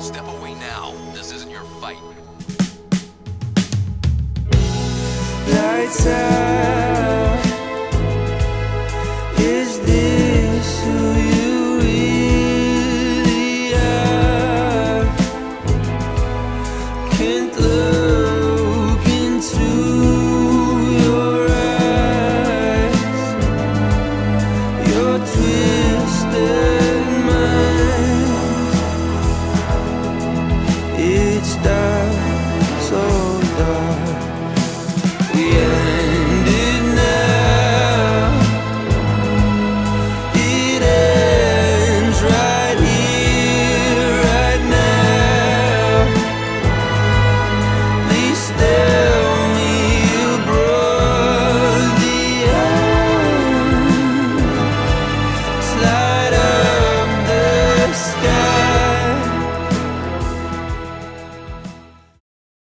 Step away now. This isn't your fight. Lights out. Is this who you really are? Can't look into your eyes. Your twist. it's done.